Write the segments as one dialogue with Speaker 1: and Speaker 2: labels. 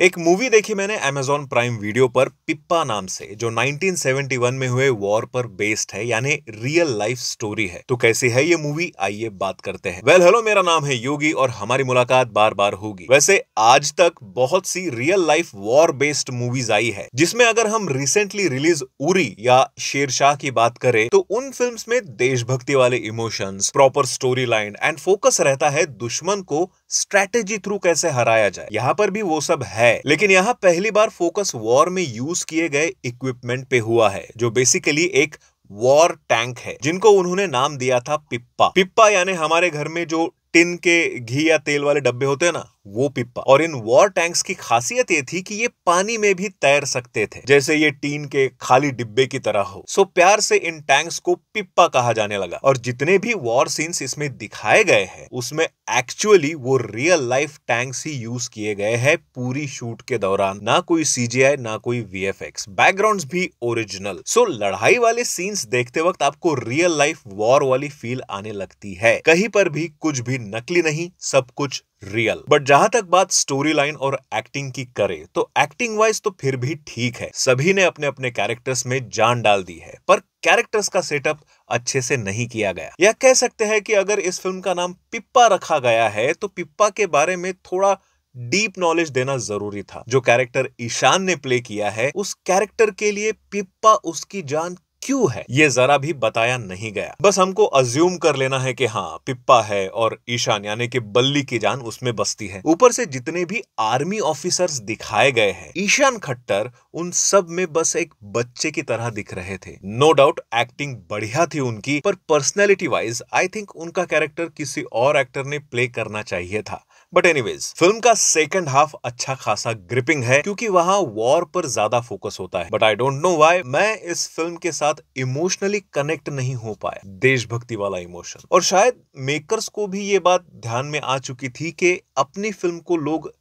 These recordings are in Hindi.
Speaker 1: एक मूवी देखी मैंने Amazon प्राइम वीडियो पर पिप्पा नाम से जो 1971 में हुए वॉर पर बेस्ड है यानी रियल लाइफ स्टोरी है। तो कैसी है ये मूवी आइए बात करते हैं। वेल well, हेलो मेरा नाम है योगी और हमारी मुलाकात बार बार होगी। वैसे आज तक बहुत सी real life war based movies आई है जिसमें अगर हम रिसेंटली रिलीज़ उरी या शेरशाह की बात करें तो उन फ़िल्म में देशभक्ति वाले emotions proper story line and focus रहता है दुश्मन को स्ट्रेटेजी थ्रू कैसे हराया जाए। यहाँ पर भी वो सब है, लेकिन यहाँ पहली बार फोकस वॉर में यूज़ किए गए इक्विपमेंट पे हुआ है, जो बेसिकली एक वॉर टैंक है, जिनको उन्होंने नाम दिया था पिप्पा। पिप्पा यानी हमारे घर में जो टिन के घी या तेल वाले डब्बे होते हैं ना वो पिप्पा। और इन वॉर टैंक्स की खासियत ये थी कि ये पानी में भी तैर सकते थे, जैसे ये टीन के खाली डिब्बे की तरह हो। सो प्यार से इन टैंक्स को पिप्पा कहा जाने लगा। और जितने भी वॉर सीन्स इसमें दिखाए गए हैं, उसमें एक्चुअली वो रियल लाइफ टैंक्स ही यूज़ किए गए हैं पूरी शूट के दौरान। ना कोई सीजीआई ना कोई वीएफएक्स बैकग्राउंड भी ओरिजिनल सो लड़ाई वाले सीन्स देखते वक्त आपको रियल लाइफ वॉर वाली फील आने लगती है। कहीं पर भी कुछ भी नकली नहीं, सब कुछ रियल बट जहाँ तक बात स्टोरी लाइन और एक्टिंग की करे तो एक्टिंग वाइज तो फिर भी ठीक है। सभी ने अपने अपने कैरेक्टर्स में जान डाल दी है। पर कैरेक्टर्स का सेटअप अच्छे से नहीं किया गया। या कह सकते हैं कि अगर इस फ़िल्म का नाम पिप्पा रखा गया है तो पिप्पा के बारे में थोड़ा डीप नॉलेज देना ज़रूरी था। जो कैरेक्टर ईशान ने प्ले किया है, उस कैरेक्टर के लिए पिप्पा उसकी जान क्यों है? ये जरा भी बताया नहीं गया। बस हमको अज्यूम कर लेना है कि हाँ पिप्पा है और ईशान, यानी कि बल्ली की जान उसमें बसती है। ऊपर से जितने भी आर्मी ऑफिसर्स दिखाए गए हैं, ईशान खट्टर उन सब में बस एक बच्चे की तरह दिख रहे थे। नो डाउट एक्टिंग बढ़िया थी उनकी, पर पर्सनैलिटी वाइज आई थिंक उनका कैरेक्टर किसी और एक्टर ने प्ले करना चाहिए था। बट एनीवेज फ़िल्म का सेकंड हाफ़ अच्छा खासा ग्रिपिंग है, क्योंकि वहाँ वॉर पर ज़्यादा फोकस होता है। But I don't know why मैं इस फ़िल्म के साथ इमोशनली कनेक्ट नहीं हो पाया। देशभक्ति वाला इमोशन और शायद मेकर्स को भी ये बात ध्यान में आ चुकी थी कि अपनी फ़िल्म को लोग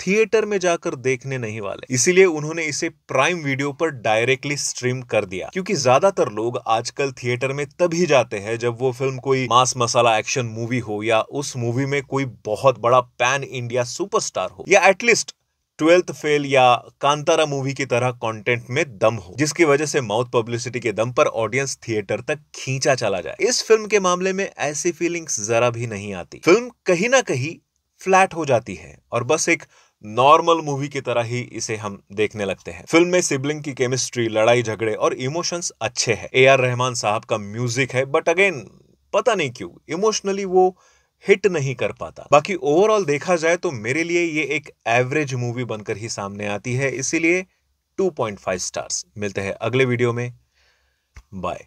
Speaker 1: थिएटर में जाकर देखने नहीं वाले। इसीलिए उन्होंने इसे प्राइम वीडियो पर डायरेक्टली स्ट्रीम कर दिया। क्योंकि ज़्यादातर लोग आजकल थिएटर में तभी जाते हैं जब वो फ़िल्म कोई मास मसाला एक्शन मूवी हो या उस मूवी में कोई बहुत बड़ा पैन इंडिया सुपरस्टार हो। या एटलीस्ट ट्वेल्थ फेल या कांतारा मूवी की तरह कंटेंट में दम हो, जिसकी वजह से माउथ पब्लिसिटी के दम पर ऑडियंस थिएटर तक खींचा चला जाए। इस फ़िल्म के मामले में ऐसी फीलिंग्स जरा भी नहीं आती। फ़िल्म कहीं ना कहीं फ्लैट हो जाती है और बस एक नॉर्मल मूवी की तरह ही इसे हम देखने लगते हैं। फ़िल्म में सिबलिंग की केमिस्ट्री लड़ाई, झगड़े और इमोशंस अच्छे हैं। ए आर रहमान साहब का म्यूज़िक है बट अगेन पता नहीं क्यों इमोशनली वो हिट नहीं कर पाता। बाकी ओवरऑल देखा जाए तो मेरे लिए ये एक एवरेज मूवी बनकर ही सामने आती है। इसीलिए 2.5 स्टार्स मिलते हैं अगले वीडियो में। बाय